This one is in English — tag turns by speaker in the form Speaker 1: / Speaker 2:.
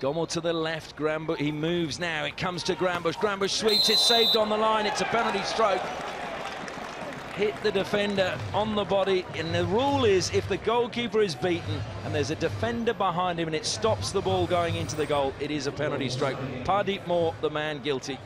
Speaker 1: Gommel to the left, Grambusch. he moves now, it comes to Grambusch. Grambusch sweeps, it's saved on the line, it's a penalty stroke. Hit the defender on the body, and the rule is if the goalkeeper is beaten and there's a defender behind him and it stops the ball going into the goal, it is a penalty stroke. Pardeep Mor, the man guilty.